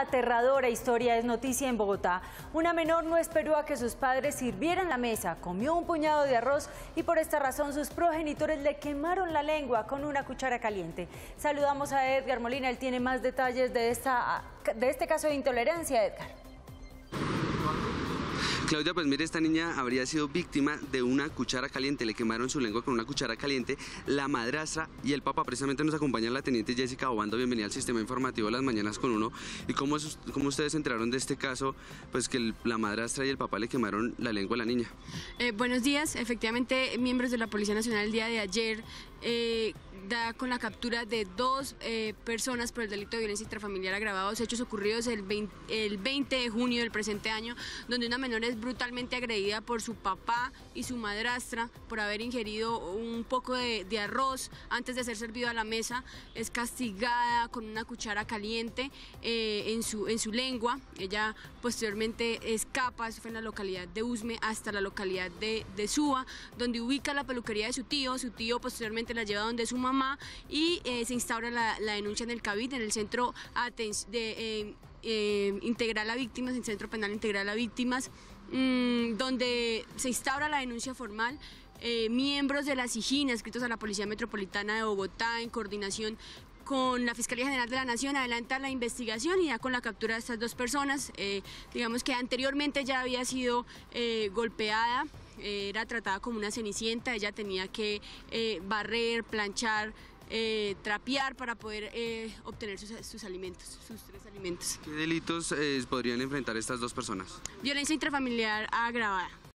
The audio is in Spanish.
Aterradora historia es noticia en Bogotá. Una menor no esperó a que sus padres sirvieran la mesa, comió un puñado de arroz y por esta razón sus progenitores le quemaron la lengua con una cuchara caliente. Saludamos a Edgar Molina, él tiene más detalles de, esta, de este caso de intolerancia, Edgar. Claudia, pues mire, esta niña habría sido víctima de una cuchara caliente, le quemaron su lengua con una cuchara caliente. La madrastra y el papá precisamente nos acompañan la teniente Jessica Obando, bienvenida al sistema informativo Las Mañanas con Uno. ¿Y cómo, cómo ustedes enteraron de este caso, pues que la madrastra y el papá le quemaron la lengua a la niña? Eh, buenos días, efectivamente, miembros de la Policía Nacional el día de ayer eh, da con la captura de dos eh, personas por el delito de violencia intrafamiliar agravados, hechos ocurridos el 20, de junio del presente año, donde una menor es brutalmente agredida por su papá y su madrastra por haber ingerido un poco de, arroz antes de ser servido a la mesa, es castigada con una cuchara caliente eh, en, su, en su lengua, ella posteriormente escapa, eso fue en la localidad de Usme, hasta la localidad de, de Suba, donde ubica la peluquería de su tío, su tío posteriormente la lleva donde su mamá, y eh, se instaura la, denuncia en el CAVID, en el Centro eh, eh, Integral a Víctimas, el Centro Penal Integral a Víctimas, mm, donde se instaura la denuncia formal. miembros de la SIGINA, escritos a la Policía Metropolitana de Bogotá, en coordinación con la Fiscalía General de la Nación adelanta la investigación y ya con la captura de estas dos personas, digamos que anteriormente ya había sido golpeada era tratada como una cenicienta, ella tenía que eh, barrer, planchar, eh, trapear para poder eh, obtener sus, alimentos, sus tres alimentos. ¿Qué delitos podrían enfrentar estas dos personas? Violencia intrafamiliar agravada.